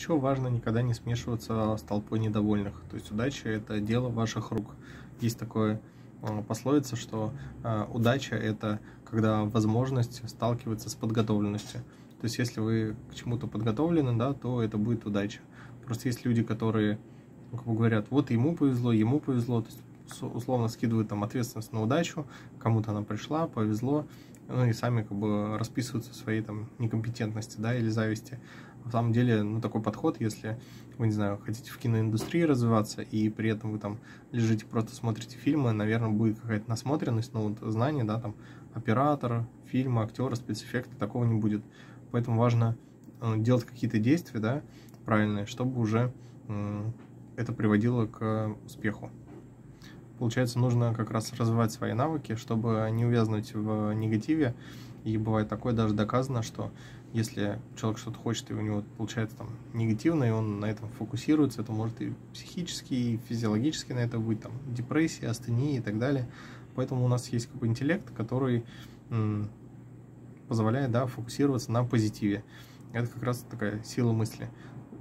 Еще важно никогда не смешиваться с толпой недовольных. То есть удача – это дело ваших рук. Есть такое э, пословица, что э, удача – это когда возможность сталкивается с подготовленностью. То есть если вы к чему-то подготовлены, да, то это будет удача. Просто есть люди, которые как бы говорят, вот ему повезло, ему повезло, то есть условно скидывают там ответственность на удачу, кому-то она пришла, повезло, ну и сами как бы расписываются в своей там некомпетентности, да, или зависти. На самом деле, ну, такой подход, если вы, не знаю, хотите в киноиндустрии развиваться, и при этом вы там лежите, просто смотрите фильмы, наверное, будет какая-то насмотренность, ну, вот знание, да, там, оператора, фильма, актера, спецэффекта, такого не будет. Поэтому важно э, делать какие-то действия, да, правильные, чтобы уже это приводило к успеху. Получается, нужно как раз развивать свои навыки, чтобы не увязнуть в негативе. И бывает такое даже доказано, что если человек что-то хочет, и у него получается там негативно, и он на этом фокусируется, это может и психически, и физиологически на это быть, там, депрессия, астения и так далее. Поэтому у нас есть как бы интеллект, который позволяет, да, фокусироваться на позитиве. Это как раз такая сила мысли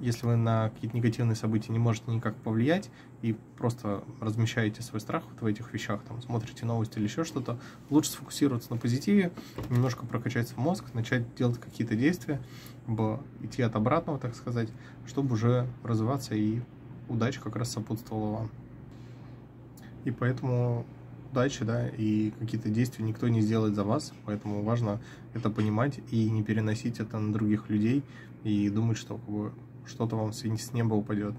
если вы на какие-то негативные события не можете никак повлиять и просто размещаете свой страх вот в этих вещах, там, смотрите новости или еще что-то, лучше сфокусироваться на позитиве, немножко прокачать свой мозг, начать делать какие-то действия, идти от обратного, так сказать, чтобы уже развиваться и удача как раз сопутствовала вам. И поэтому удачи, да, и какие-то действия никто не сделает за вас, поэтому важно это понимать и не переносить это на других людей и думать, что как бы, что-то вам с неба упадет.